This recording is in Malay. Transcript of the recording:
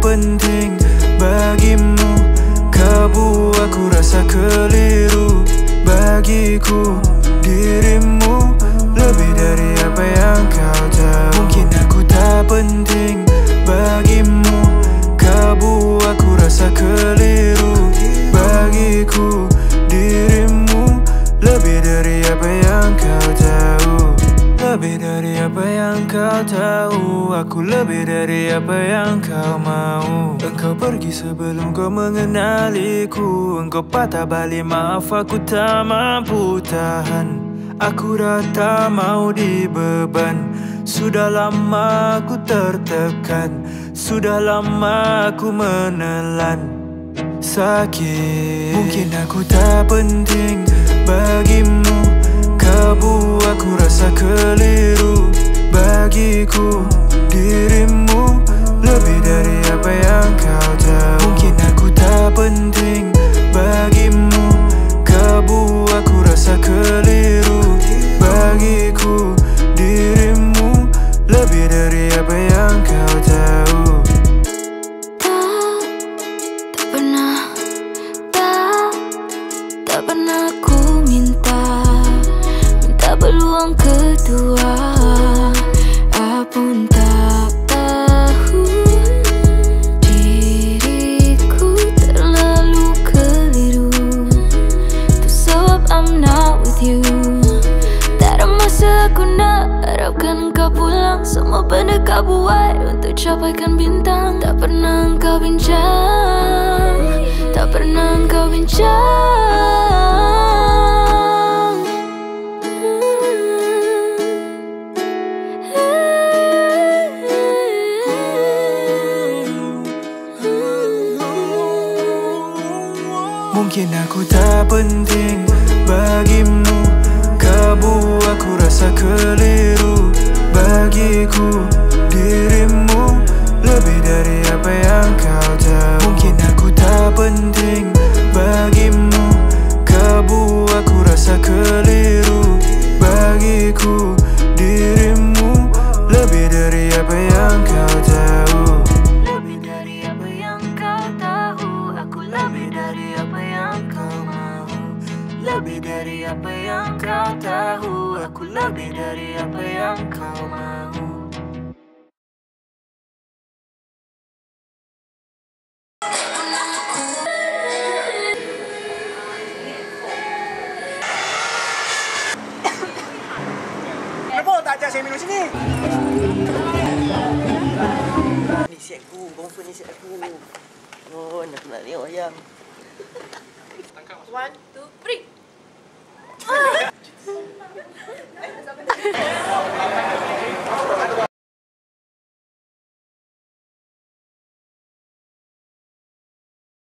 penting bagimu. Kau buat aku rasa keliru Bagiku. Dirimu Lebih dari apa yang kau tahu. Mungkin aku tak penting bagimu. Kau buat aku rasa keliru yang kau tahu Aku lebih dari apa yang kau mau. Engkau pergi sebelum kau mengenaliku. Engkau patah balik maaf aku tak mampu tahan. Aku dah tak mau dibeban. Sudah lama aku tertekan. Sudah lama aku menelan. Sakit. Mungkin aku tak penting bagimu Bagiku benda kau buat untuk capaikan bintang. Tak pernah kau bincang. Tak pernah kau bincang. Mungkin aku tak penting bagimu. Kau buat aku rasa keliru Bagiku dirimu. Lebih dari apa yang kau tahu. Mungkin aku tak penting bagimu. Kau buat aku rasa keliru Bagiku dirimu. Lebih dari apa yang kau tahu. Lebih dari apa yang kau tahu. Aku lebih dari apa yang kau mau. Lebih dari apa yang kau tahu. Aku lebih dari apa yang kau mau minum sini. Ni si aku, bongsu ni si aku. Oh, nak nak tengok ayam. 1 2 3